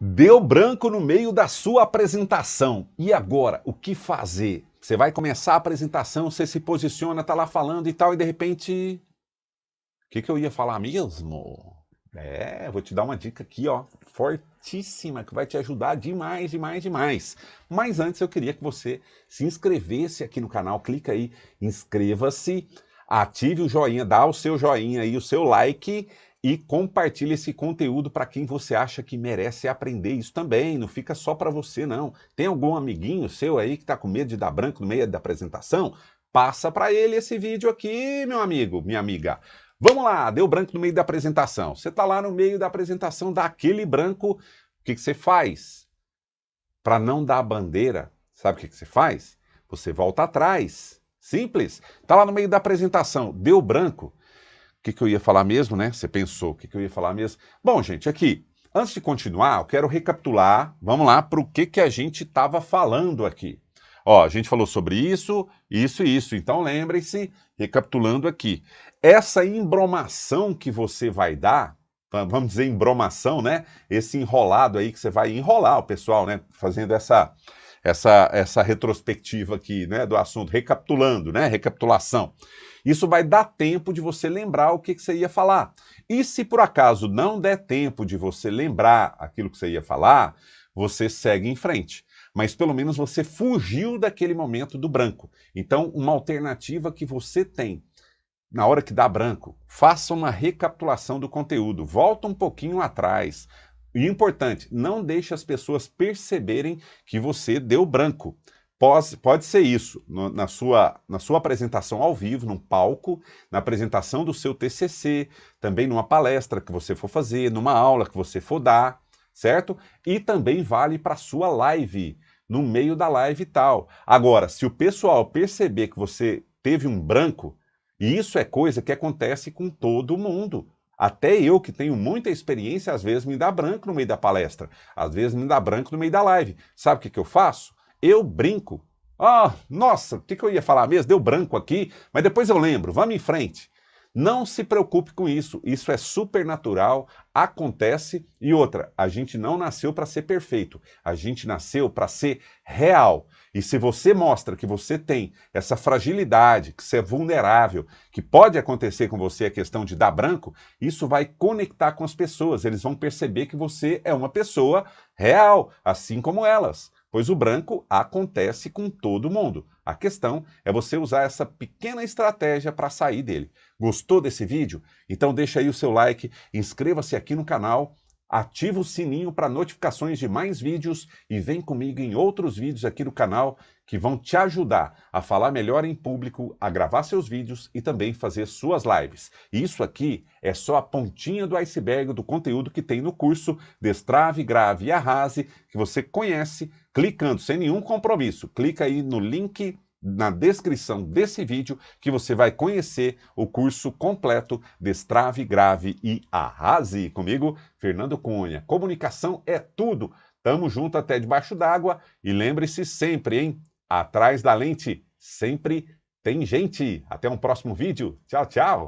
Deu branco no meio da sua apresentação. E agora, o que fazer? Você vai começar a apresentação, você se posiciona, tá lá falando e tal, e de repente. O que, que eu ia falar mesmo? É, vou te dar uma dica aqui, ó, fortíssima, que vai te ajudar demais, demais, demais. Mas antes eu queria que você se inscrevesse aqui no canal, clica aí, inscreva-se, ative o joinha, dá o seu joinha aí, o seu like e compartilhe esse conteúdo para quem você acha que merece aprender isso também. Não fica só para você, não. Tem algum amiguinho seu aí que está com medo de dar branco no meio da apresentação? Passa para ele esse vídeo aqui, meu amigo, minha amiga. Vamos lá, deu branco no meio da apresentação. Você está lá no meio da apresentação, dá aquele branco, o que, que você faz? Para não dar a bandeira, sabe o que, que você faz? Você volta atrás. Simples. Está lá no meio da apresentação, deu branco. O que, que eu ia falar mesmo, né? Você pensou, o que, que eu ia falar mesmo? Bom, gente, aqui, antes de continuar, eu quero recapitular, vamos lá, para o que, que a gente estava falando aqui. Ó, a gente falou sobre isso, isso e isso. Então lembrem-se, recapitulando aqui, essa embromação que você vai dar, vamos dizer embromação, né? Esse enrolado aí que você vai enrolar o pessoal, né? Fazendo essa essa essa retrospectiva aqui, né, do assunto, recapitulando, né? Recapitulação. Isso vai dar tempo de você lembrar o que, que, você ia falar. E se por acaso não der tempo de você lembrar aquilo que você ia falar, você segue em frente. Mas pelo menos você fugiu daquele momento do branco. Então, uma alternativa que você tem na hora que dá branco, faça uma recapitulação do conteúdo, volta um pouquinho atrás. E importante, não deixe as pessoas perceberem que você deu branco. Pode, pode ser isso, no, na, sua, na sua apresentação ao vivo, num palco, na apresentação do seu TCC, também numa palestra que você for fazer, numa aula que você for dar, certo? E também vale para a sua live, no meio da live e tal. Agora, se o pessoal perceber que você teve um branco, e isso é coisa que acontece com todo mundo. Até eu, que tenho muita experiência, às vezes me dá branco no meio da palestra, às vezes me dá branco no meio da live. Sabe o que, que eu faço? Eu brinco. Ah, nossa, o que, que eu ia falar mesmo? Deu branco aqui, mas depois eu lembro, vamos em frente. Não se preocupe com isso, isso é super natural, acontece. E outra, a gente não nasceu para ser perfeito, a gente nasceu para ser real. E se você mostra que você tem essa fragilidade, que você é vulnerável, que pode acontecer com você a questão de dar branco, isso vai conectar com as pessoas. Eles vão perceber que você é uma pessoa real, assim como elas pois o branco acontece com todo mundo. A questão é você usar essa pequena estratégia para sair dele. Gostou desse vídeo? Então deixa aí o seu like, inscreva-se aqui no canal, ativa o sininho para notificações de mais vídeos e vem comigo em outros vídeos aqui no canal que vão te ajudar a falar melhor em público, a gravar seus vídeos e também fazer suas lives. Isso aqui é só a pontinha do iceberg do conteúdo que tem no curso Destrave, Grave e Arrase, que você conhece clicando sem nenhum compromisso. Clica aí no link na descrição desse vídeo que você vai conhecer o curso completo Destrave, Grave e Arrase. Comigo, Fernando Cunha. Comunicação é tudo. Tamo junto até debaixo d'água e lembre-se sempre, hein? Atrás da lente sempre tem gente. Até um próximo vídeo. Tchau, tchau.